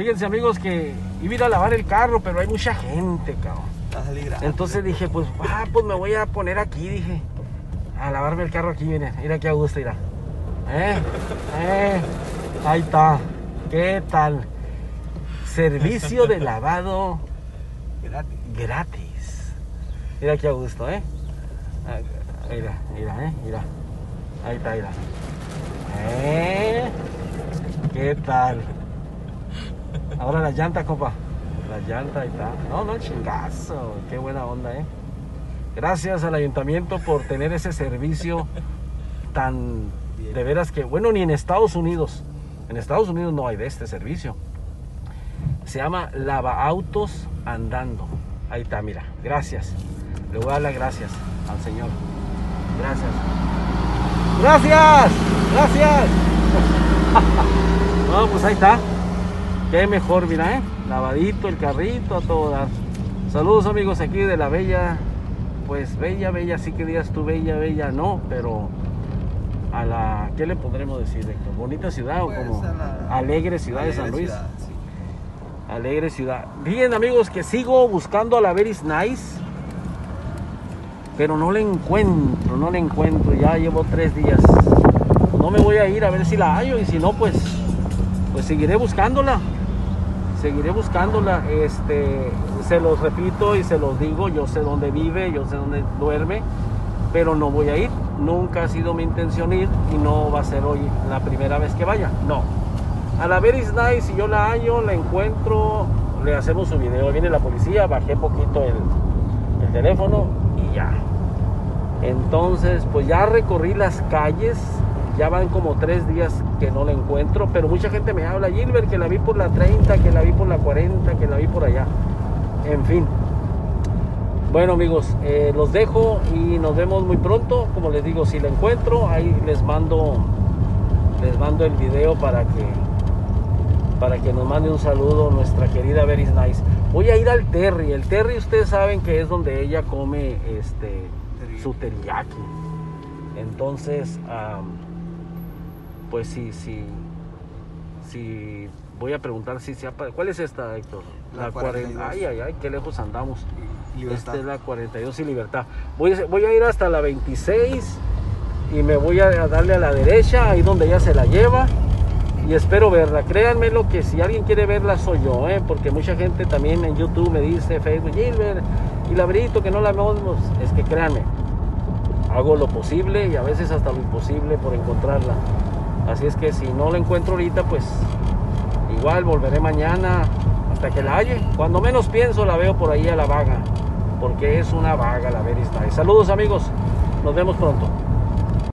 Fíjense amigos que iba a ir a lavar el carro, pero hay mucha gente, cabrón. Grande. Entonces dije, pues, ah, pues me voy a poner aquí, dije. A lavarme el carro aquí, miren. Mira aquí a gusto, mira. ¿Eh? ¿Eh? Ahí está. ¿Qué tal? Servicio de lavado Gratis. gratis. Mira aquí a gusto, ¿eh? Mira, mira, ¿eh? Mira. Ahí está, mira. ¿Eh? ¿Qué tal? Ahora la llanta, compa. La llanta, ahí está. No, no, chingazo. Qué buena onda, ¿eh? Gracias al ayuntamiento por tener ese servicio tan de veras que, bueno, ni en Estados Unidos. En Estados Unidos no hay de este servicio. Se llama Lava Autos Andando. Ahí está, mira. Gracias. Le voy a dar las gracias al Señor. Gracias. Gracias. Gracias. no, pues ahí está. Qué mejor, mira, ¿eh? Lavadito el carrito a todo dar. Saludos amigos aquí de la bella, pues bella, bella, sí que digas tú bella, bella, no, pero a la, ¿qué le podremos decir, Héctor? ¿Bonita ciudad Pues, o como a la- alegre ciudad de San Luis? ciudad, sí. Alegre ciudad. Bien amigos, que sigo buscando a la Veris Nice, pero no la encuentro, no la encuentro. Ya llevo tres días. No me voy a ir a ver si la hallo y si no, pues, pues seguiré buscándola. Seguiré buscándola. Este, se los repito y se los digo. Yo sé dónde vive, yo sé dónde duerme, pero no voy a ir. Nunca ha sido mi intención ir y no va a ser hoy la primera vez que vaya. No. A la Veris Nice, si yo la hallo, la encuentro, le hacemos su video. Viene la policía, bajé poquito el, el teléfono y ya. Entonces, pues ya recorrí las calles, ya van como tres días que no la encuentro, pero mucha gente me habla, Gilbert, que la vi por la 30, que la vi por la 40, que la vi por allá. En fin. Bueno amigos, eh, los dejo y nos vemos muy pronto. Como les digo, si la encuentro, ahí les mando, les mando el video para que, para que nos mande un saludo nuestra querida Veris Nice. Voy a ir al Terry. El Terry ustedes saben que es donde ella come este su teriyaki. Entonces, pues sí, sí, sí, voy a preguntar si se ha ¿Cuál es esta, Héctor? La 40. 42. Ay, ay, ay, qué lejos andamos. Y Libertad. Esta es la 42 y Libertad. Voy, a- voy a ir hasta la 26 y me voy a darle a la derecha, ahí donde ella se la lleva. Y espero verla. Créanme lo que si alguien quiere verla soy yo, ¿eh? porque mucha gente también en YouTube me dice, Facebook, Gilbert, y Labrito, que no la vemos. Es que créanme, hago lo posible y a veces hasta lo imposible por encontrarla. Así es que si no la encuentro ahorita, pues igual volveré mañana hasta que la halle. Cuando menos pienso la veo por ahí a la vaga, porque es una vaga la Nice. Saludos amigos, nos vemos pronto.